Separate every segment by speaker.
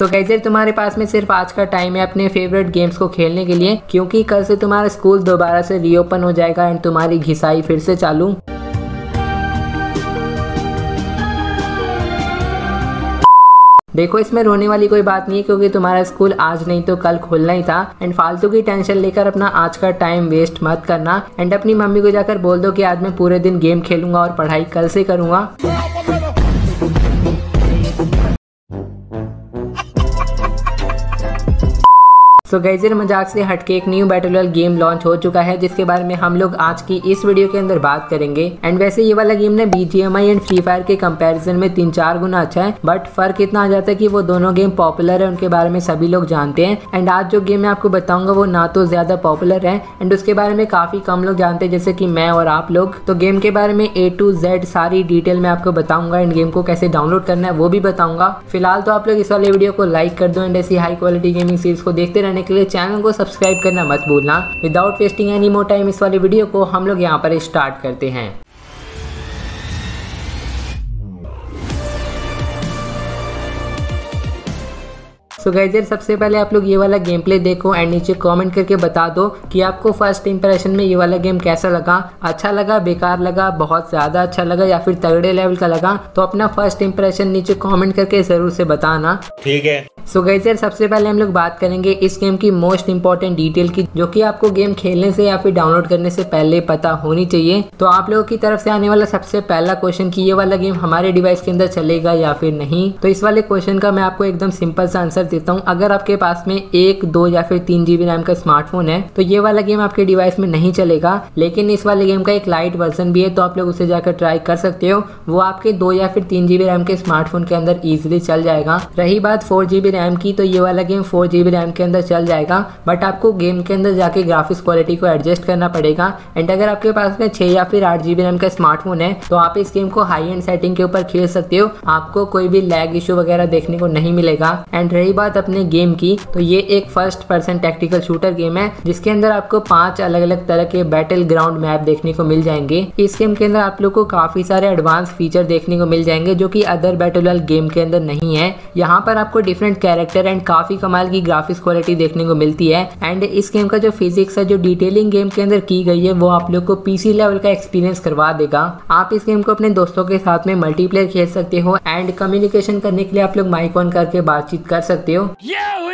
Speaker 1: तो कैसे तुम्हारे पास में सिर्फ़ आज का टाइम है अपने फेवरेट गेम्स को खेलने के लिए, क्योंकि कल से तुम्हारा स्कूल दोबारा से रीओपन हो जाएगा एंड तुम्हारी घिसाई फिर से चालू। देखो, इसमें रोने वाली कोई बात नहीं है, क्योंकि तुम्हारा स्कूल आज नहीं तो कल खुलना ही था। एंड फालतू की टेंशन लेकर अपना आज का टाइम वेस्ट मत करना। एंड अपनी मम्मी को जाकर बोल दो कि आज मैं पूरे दिन गेम खेलूँगा और पढ़ाई कल से करूँगा। सो so गैजर मज़ाक से हटके एक new battle royale game launch हो चुका है, जिसके बारे में हम लोग आज की इस वीडियो के अंदर बात करेंगे। एंड वैसे ये वाला गेम ने बीजीएमआई एंड फ्री फायर के कंपैरिजन में तीन चार गुना अच्छा है बट फ़र्क इतना आ जाता है कि वो दोनों गेम पॉपुलर है, उनके बारे में सभी लोग जानते हैं। एंड आज जो गेम मैं आपको बताऊँगा, वो ना तो ज़्यादा पॉपुलर है एंड उसके बारे में काफ़ी कम लोग जानते हैं, जैसे की मैं और आप लोग। तो गेम के बारे में ए टू जेड सारी डिटेल में आपको बताऊँगा एंड गेम को कैसे डाउनलोड करना है, वो भी बताऊँगा। फ़िलहाल तो आप लोग इस वाले वीडियो को लाइक कर दो एंड ऐसी हाई क्वालिटी गेमिंग सीरीज़ को देखते रहने के लिए चैनल को सब्सक्राइब करना मत भूलना। Without wasting any more time इस वाली वीडियो को हम लोग यहाँ पर स्टार्ट करते हैं। सो so सबसे पहले आप लोग ये वाला गेम प्ले देखो एंड नीचे कमेंट करके बता दो कि आपको फ़र्स्ट इंप्रेशन में ये वाला गेम कैसा लगा। अच्छा लगा, बेकार लगा, बहुत ज़्यादा अच्छा लगा या फिर तगड़े लेवल का लगा तो अपना फ़र्स्ट इंप्रेशन नीचे कमेंट करके ज़रूर से बताना।
Speaker 2: ठीक है।
Speaker 1: सो so गैजर सबसे पहले हम लोग बात करेंगे इस गेम की मोस्ट इंपॉर्टेंट डिटेल की, जो कि आपको गेम खेलने से या फिर डाउनलोड करने से पहले पता होनी चाहिए। तो आप लोगों की तरफ़ से आने वाला सबसे पहला क्वेश्चन की ये वाला गेम हमारे डिवाइस के अंदर चलेगा या फिर नहीं? तो इस वाले क्वेश्चन का मैं आपको एकदम सिंपल सा आंसर देता हूँ। अगर आपके पास में एक, दो या फिर तीन जीबी रैम का स्मार्टफ़ोन है तो ये वाला गेम आपके डिवाइस में नहीं चलेगा। लेकिन इस वाले गेम का एक लाइट वर्जन भी है तो आप लोग उसे जाकर ट्राई कर सकते हो। वो आपके दो या फिर तीन जीबी रैम के स्मार्टफ़ोन के अंदर इजिली चल जाएगा। रही बात फोर जीबी रैम की तो ये वाला गेम फोर जीबी रैम के अंदर चल जाएगा। बट आपको गेम के अंदर जाके ग्राफिक्स क्वालिटी को एडजस्ट करना पड़ेगा। एंड अगर आपके पास में छह या फिर आठ जीबी रैम का स्मार्टफ़ोन है तो आप इस गेम को हाई एंड सेटिंग के ऊपर खेल सकते हो। आपको कोई भी लैग इशू वगैरह देखने को नहीं मिलेगा। एंड रही बात अपने गेम की तो ये एक first person tactical shooter game है, जिसके अंदर आपको पाँच अलग अलग तरह के बैटल ग्राउंड मैप देखने को मिल जाएँगे। इस गेम के अंदर आप लोग को काफ़ी सारे एडवांस फीचर देखने को मिल जाएँगे, जो कि अदर बैटल गेम के अंदर नहीं है। यहाँ पर आपको डिफरेंट कैरेक्टर एंड काफ़ी कमाल की ग्राफिक्स क्वालिटी देखने को मिलती है। एंड इस गेम का जो फिजिक्स है, जो डिटेलिंग गेम के अंदर की गई है, वो आप लोग को पीसी लेवल का एक्सपीरियंस करवा देगा। आप इस गेम को अपने दोस्तों के साथ में मल्टीप्लेयर खेल सकते हो। एंड कम्युनिकेशन करने के लिए आप लोग माइक ऑन करके बातचीत कर सकते हो।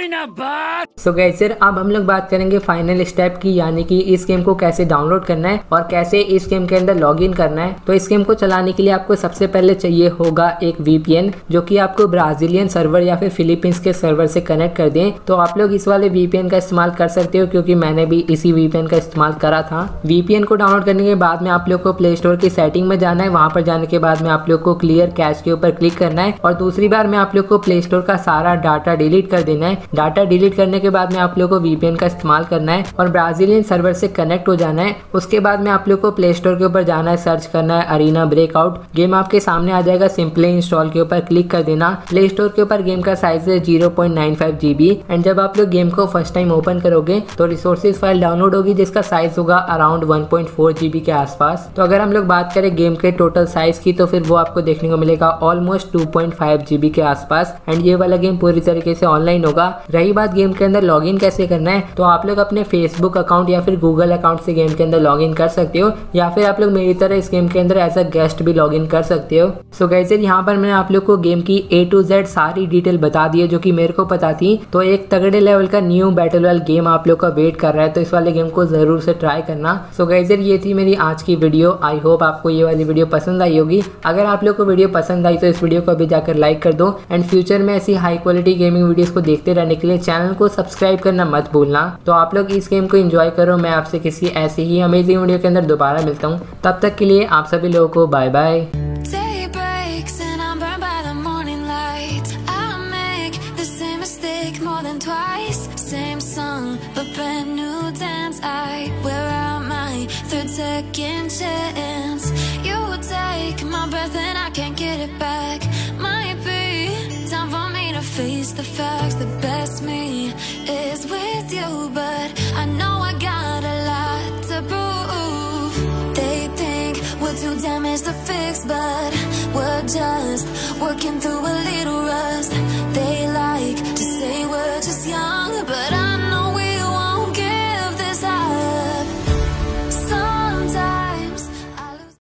Speaker 1: सो so अब हम लोग बात करेंगे फाइनल स्टेप की, यानी कि इस गेम को कैसे डाउनलोड करना है और कैसे इस गेम के अंदर लॉग इन करना है। तो इस गेम को चलाने के लिए आपको सबसे पहले चाहिए होगा एक वीपीएन जो कि आपको ब्राजीलियन सर्वर या फिर फिलीपींस के सर्वर से कनेक्ट कर दें। तो आप लोग इस वाले वीपीएन का इस्तेमाल कर सकते हो, क्योंकि मैंने भी इसी वीपीएन का इस्तेमाल करा था। वीपीएन को डाउनलोड करने के बाद में आप लोग को प्ले स्टोर की सेटिंग में जाना है। वहाँ पर जाने के बाद में आप लोग को क्लियर कैश के ऊपर क्लिक करना है। और दूसरी बार में आप लोग को प्ले स्टोर का सारा डाटा डिलीट कर देना है डाटा डिलीट करने के बाद में आप लोग को वीपीएन का इस्तेमाल करना है और ब्राजीलियन सर्वर से कनेक्ट हो जाना है। उसके बाद में आप लोग को प्ले स्टोर के ऊपर जाना है, सर्च करना है अरीना ब्रेकआउट गेम आपके सामने आ जाएगा, सिंपली इंस्टॉल के ऊपर क्लिक कर देना। प्ले स्टोर के ऊपर गेम का साइज़ है zero point nine five GB and जब आप लोग गेम को फ़र्स्ट टाइम ओपन करोगे तो रिसोर्सेज फ़ाइल डाउनलोड होगी, जिसका साइज़ होगा around one point four GB के आसपास। तो अगर हम लोग बात करें गेम के टोटल साइज़ की तो फिर वो आपको देखने को मिलेगा almost two point five GB के आसपास। एंड ये वाला गेम पूरी तरीके से ऑनलाइन होगा। रही बात गेम के अंदर लॉगिन कैसे करना है तो आप लोग अपने फेसबुक अकाउंट या फिर गूगल अकाउंट से गेम के अंदर लॉगिन कर सकते हो, या फिर आप लोग मेरी तरह इस गेम के अंदर एज अ गेस्ट भी लॉगिन कर सकते हो। सो गैसे यहाँ पर मैंने आप लोग को गेम की ए टू जेड सारी डिटेल बता दी है, जो कि मेरे को पता थी। तो एक तगड़े लेवल का न्यू बैटल वाल गेम आप लोग का वेट कर रहा है तो इस वाले गेम को ज़रूर से ट्राई करना। सो गैजर ये थी मेरी आज की वीडियो आई होप आपको ये वाली वीडियो पसंद आई होगी। अगर आप लोग को वीडियो पसंद आई तो इस वीडियो को अभी जाकर लाइक कर दो। एंड फ्यूचर में ऐसी हाई क्वालिटी गेमिंग वीडियोस को देखते रहने के लिए चैनल को सब्सक्राइब करना मत भूलना। तो आप लोग इस गेम को एंजॉय करो। मैं आपसे किसी ऐसी ही अमेजिंग वीडियो के अंदर दोबारा मिलता हूँ। तब तक के लिए आप सभी लोगों को bye bye second chance. Face the facts The best me. Is with you But I know I got a lot to prove. They think we're too damaged to fix But we're just working through a little rust. They